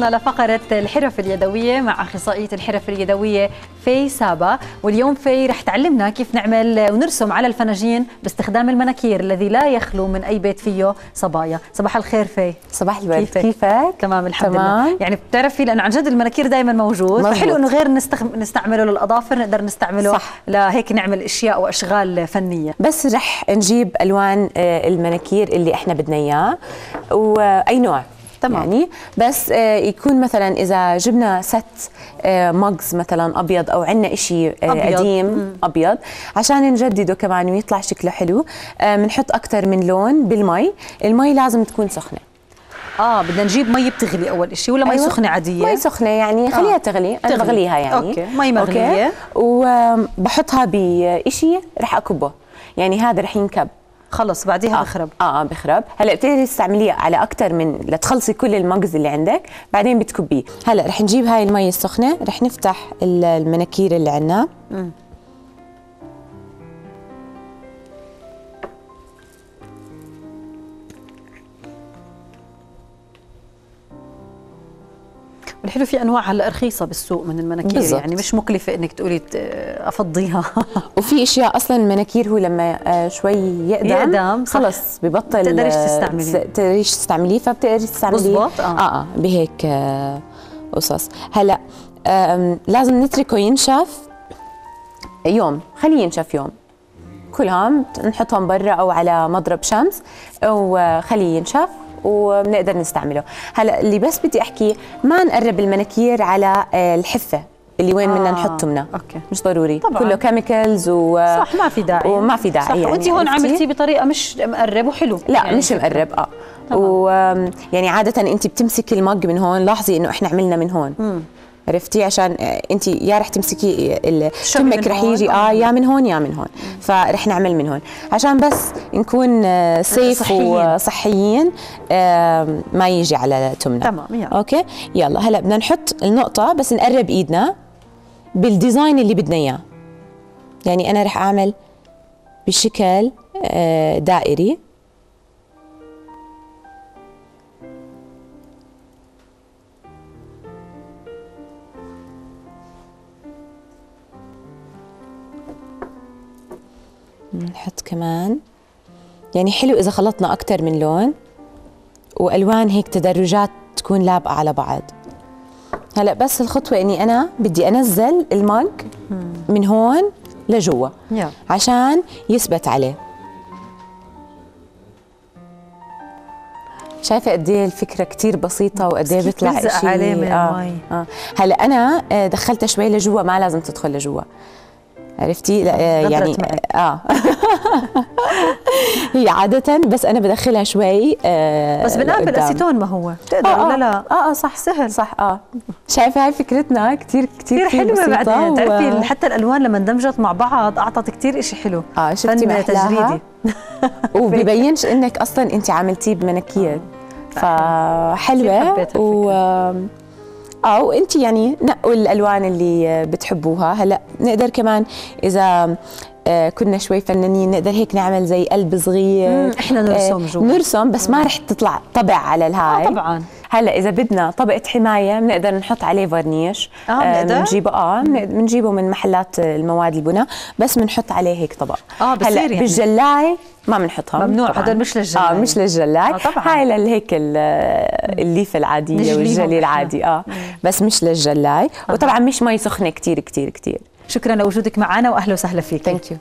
وصلنا لفقرة الحرف اليدوية مع أخصائية الحرف اليدوية في سابا واليوم في رح تعلمنا كيف نعمل ونرسم على الفناجين باستخدام المناكير الذي لا يخلو من أي بيت فيه صبايا صباح الخير في صباح الورد كيفك؟ كيفك؟ تمام الحمد تمام. لله يعني بتعرفي لأنه عن جد المناكير دائما موجود مزبوط. فحلو إنه غير نستخ... نستعمله للأظافر نقدر نستعمله صح. لهيك نعمل أشياء وأشغال فنية بس رح نجيب ألوان آه، المناكير اللي إحنا بدنا إياه وأي نوع تمام. يعني بس آه، يكون مثلا إذا جبنا ست مجز مثلا أبيض أو عندنا شيء أبيض. قديم. أبيض عشان نجدده كمان ويطلع شكله حلو بنحط أكثر من لون بالمي المي لازم تكون سخنة آه بدنا نجيب مي بتغلي أول شيء ولا مي أيوة. سخنة عادية مي سخنة يعني خليها آه. تغلي أنا تغلي. بغليها يعني okay. مي مغلية. أوكي. وبحطها بشيء رح أكبه يعني هذا رح ينكب خلص بعديها آه. بخرب. آه آه بخرب. هلا بتقدري تستعمليه على أكثر من لتخلصي كل المجز اللي عندك بعدين بتكبيه. هلا رح نجيب هاي المي السخنة رح نفتح ال- المناكير اللي عندنا. والحلو في أنواع هلا رخيصة بالسوق من المناكير بالضبط. يعني مش مكلفة إنك تقولي أفضيها وفي أشياء أصلا المناكير هو لما آه شوي يقدم, يقدم،. خلص ببطل بتقدريش آه، تستعمليه. تس- تقدريش تستعمليه فبتقدري تستعمليه بزبط، آه. آه, آه بهيك قصص هلا لازم نتركه ينشف يوم خليه ينشف يوم كلهم نحطهم برا أو على مضرب شمس وخليه ينشف وبنقدر نستعمله. هلا اللي بس بدي أحكي ما نقرب المناكير على آه، الحفة اللي وين بدنا آه، نحط تمنا okay. مش ضروري. طبعاً. كله chemicals و صح ما في داعي. وما في داعي صح يعني. وانت هون؟ عملتيه بطريقة مش مقرب وحلو. لا يعني. مش مقرب آه. تمام. و يعني عادة انت بتمسكي ال mug من هون لاحظي إنه إحنا عملنا من هون. عرفتي؟ عشان آه، انت يا رح تمسكي تمك رح يجي آه. آه يا من هون يا من هون. فرح نعمل من هون. عشان بس نكون آه، safe صحيين. وصحيين آه، ما يجي على تمنا. تمام، يلا. okay؟ يلا هلا بدنا نحط النقطة بس نقرب إيدنا بال design اللي بدنا إياه. يعني أنا رح أعمل بشكل آه، دائري. نحط كمان يعني حلو إذا خلطنا أكتر من لون وألوان هيك تدرجات تكون لابقة على بعض هلأ بس الخطوة إني أنا بدي أنزل المج من هون لجوا. عشان يثبت عليه شايفة قد إيه الفكرة كتير بسيطة وقد إيه بيطلع شيء عليه من آه المي. آه. هلأ أنا آه، دخلتها شوي لجوا ما لازم تدخل لجوا عرفتي؟ لا آه، يعني. آه. هي عادة بس أنا بدخلها شوي آه بس بنقابل. اسيتون ما هو. بتقدر آه ولا آه لا؟ آه آه صح سهل. صح. آه. شايفة هاي فكرتنا؟ كتير كثير حلوة بسيطة بعدين. و- بتعرفي حتى الألوان لما اندمجت مع بعض أعطت كثير شيء حلو. آه شفتي فن؟ تجريدي. وبيبينش إنك أصلا انت عملتيه بمناكير. فحلوة. كثير حبيت و آه وانت يعني نقوا الألوان اللي بتحبوها هلا نقدر كمان إذا آه، كنا شوي فنانين نقدر هيك نعمل زي قلب صغير مم، إحنا نرسم آه، جوا. نرسم بس ما رح تطلع طبع على الهاي آه، طبعاً. هلا إذا بدنا طبقة حماية بنقدر نحط عليه varnish آه، بنقدر؟ بنجيبه آه بنجيبه من محلات المواد البناء بس بنحط عليه هيك طبق آه، بصير هلا يعني. بالجلاي ما بنحطها ممنوع،. هدول مش للجلاي. آه مش للجلاي آه، طبعاً. هاي لهيك الليفة العادية والجلي. العادي آه بس مش للجلاي وطبعا مش مي سخنة كتير كتير كتير شكرا لوجودك معنا واهلا وسهلا فيك thank you